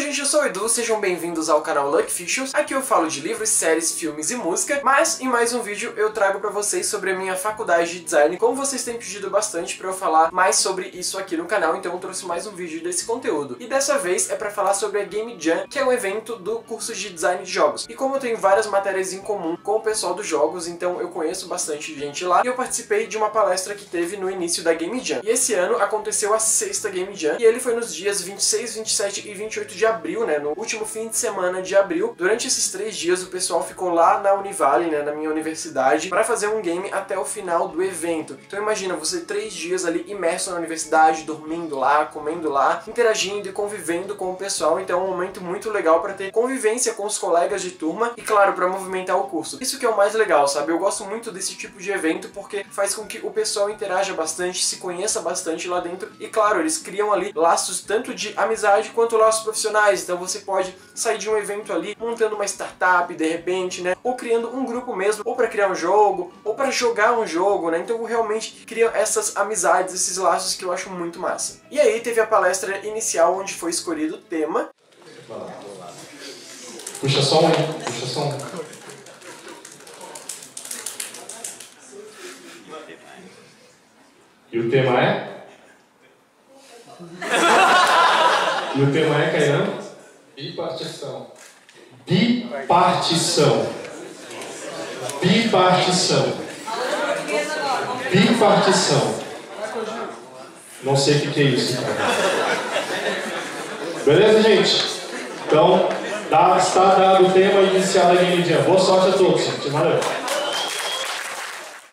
Oi gente, eu sou o Edu, sejam bem-vindos ao canal Luck Fictions. Aqui eu falo de livros, séries, filmes e música, mas em mais um vídeo eu trago pra vocês sobre a minha faculdade de design. Como vocês têm pedido bastante pra eu falar mais sobre isso aqui no canal, então eu trouxe mais um vídeo desse conteúdo. E dessa vez é pra falar sobre a Game Jam, que é um evento do curso de design de jogos. E como eu tenho várias matérias em comum com o pessoal dos jogos, então eu conheço bastante gente lá, e eu participei de uma palestra que teve no início da Game Jam. E esse ano aconteceu a sexta Game Jam, e ele foi nos dias 26, 27 e 28 de abril, né, no último fim de semana de abril. Durante esses três dias o pessoal ficou lá na Univale, né, na minha universidade, para fazer um game até o final do evento. Então imagina, você três dias ali imerso na universidade, dormindo lá, comendo lá, interagindo e convivendo com o pessoal, então é um momento muito legal para ter convivência com os colegas de turma e, claro, para movimentar o curso. Isso que é o mais legal, sabe? Eu gosto muito desse tipo de evento porque faz com que o pessoal interaja bastante, se conheça bastante lá dentro e, claro, eles criam ali laços tanto de amizade quanto laços profissionais. Então você pode sair de um evento ali montando uma startup de repente, né? Ou criando um grupo mesmo, ou para criar um jogo, ou para jogar um jogo, né? Então realmente cria essas amizades, esses laços que eu acho muito massa. E aí teve a palestra inicial onde foi escolhido o tema. Puxa som puxa som. E o tema é? E o tema é, Caian? Bipartição. Bipartição. Bipartição. Bipartição. Não sei o que é isso. Beleza, gente? Então, está dado o tema inicial da Game Jam. Boa sorte a todos, gente. Valeu.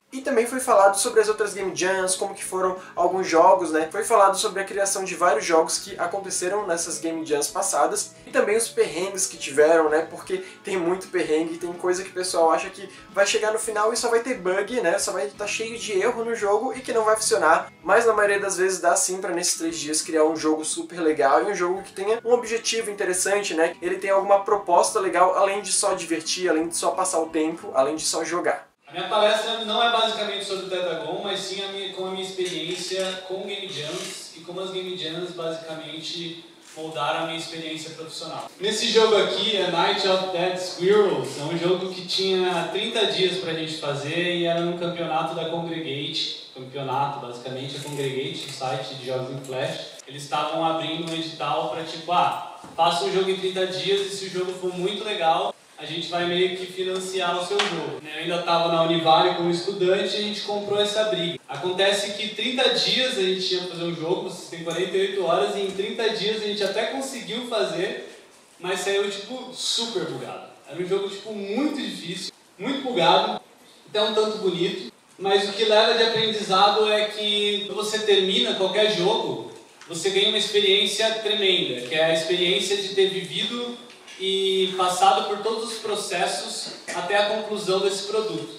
E também foi falado sobre as outras Game Jams, como que foram alguns jogos, né? Foi falado sobre a criação de vários jogos que aconteceram nessas Game Jams passadas e também os perrengues que tiveram, né? Porque tem muito perrengue, tem coisa que o pessoal acha que vai chegar no final e só vai ter bug, né? Só vai estar cheio de erro no jogo e que não vai funcionar. Mas na maioria das vezes dá sim para nesses três dias criar um jogo super legal e um jogo que tenha um objetivo interessante, né? Ele tem alguma proposta legal além de só divertir, além de só passar o tempo, além de só jogar. A minha palestra basicamente sobre o Tetragon, mas sim a minha, com a minha experiência com Game Jams e como as Game Jams basicamente moldaram a minha experiência profissional. Nesse jogo aqui, é Night of Dead Squirrels, é um jogo que tinha 30 dias pra gente fazer e era no campeonato da Congregate, campeonato basicamente, a Congregate, o site de jogos em Flash. Eles estavam abrindo um edital para tipo, ah, faça um jogo em 30 dias e se o jogo for muito legal, a gente vai meio que financiar o seu jogo. né? Eu ainda estava na Univale como estudante e a gente comprou essa briga. Acontece que 30 dias a gente ia fazer um jogo, vocês têm 48 horas, e em 30 dias a gente até conseguiu fazer, mas saiu tipo super bugado. Era um jogo tipo muito difícil, muito bugado, até um tanto bonito, mas o que leva de aprendizado é que quando você termina qualquer jogo, você ganha uma experiência tremenda, que é a experiência de ter vivido e passado por todos os processos até a conclusão desse produto.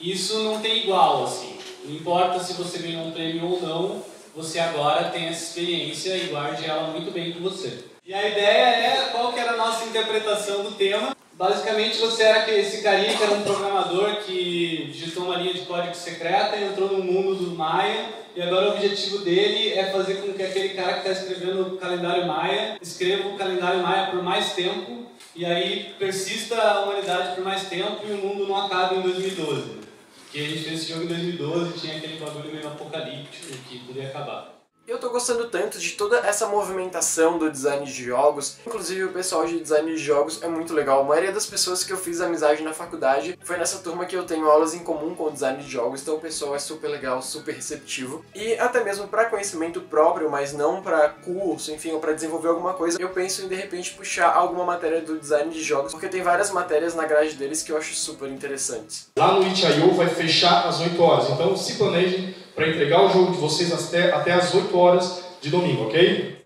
Isso não tem igual, assim. Não importa se você ganhou um prêmio ou não, você agora tem essa experiência e guarde ela muito bem com você. E a ideia é qual que era a nossa interpretação do tema. Basicamente você era que- esse carinha que era um programador que digitou uma linha de código secreta entrou no mundo do Maia e agora o objetivo dele é fazer com que aquele cara que está escrevendo o calendário Maia escreva o calendário Maia por mais tempo e aí persista a humanidade por mais tempo e o mundo não acabe em 2012. Porque a gente fez esse jogo em 2012 e tinha aquele bagulho meio apocalíptico que podia acabar. Eu tô gostando tanto de toda essa movimentação do design de jogos. Inclusive, o pessoal de design de jogos é muito legal. A maioria das pessoas que eu fiz amizade na faculdade foi nessa turma que eu tenho aulas em comum com o design de jogos. Então, o pessoal é super legal, super receptivo. E até mesmo para conhecimento próprio, mas não para curso, enfim, ou para desenvolver alguma coisa, eu penso em de repente puxar alguma matéria do design de jogos, porque tem várias matérias na grade deles que eu acho super interessantes. Lá no Itch.io vai fechar às 8 horas. Então se planejem para entregar o jogo de vocês até, até às 8 horas de domingo, ok?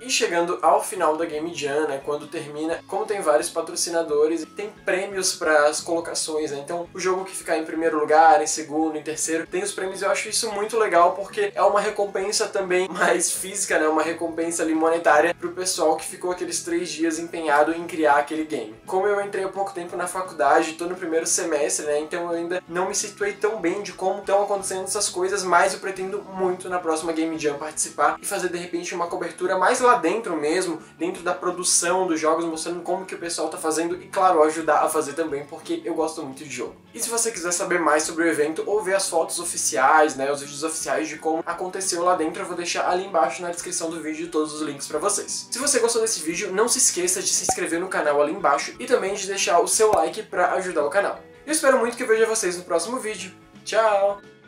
E chegando ao final da Game Jam, né, quando termina, como tem vários patrocinadores, tem prêmios para as colocações, né? Então, o jogo que ficar em primeiro lugar, em segundo, em terceiro, tem os prêmios. Eu acho isso muito legal porque é uma recompensa também mais física, né? Uma recompensa ali monetária pro pessoal que ficou aqueles três dias empenhado em criar aquele game. Como eu entrei há pouco tempo na faculdade, tô no primeiro semestre, né? Então eu ainda não me situei tão bem de como estão acontecendo essas coisas, mas eu pretendo muito na próxima Game Jam participar e fazer de repente uma cobertura mais lá dentro mesmo, dentro da produção dos jogos, mostrando como que o pessoal tá fazendo e, claro, ajudar a fazer também, porque eu gosto muito de jogo. E se você quiser saber mais sobre o evento ou ver as fotos oficiais, né, os vídeos oficiais de como aconteceu lá dentro, eu vou deixar ali embaixo na descrição do vídeo todos os links para vocês. Se você gostou desse vídeo, não se esqueça de se inscrever no canal ali embaixo e também de deixar o seu like para ajudar o canal. Eu espero muito que veja vocês no próximo vídeo. Tchau!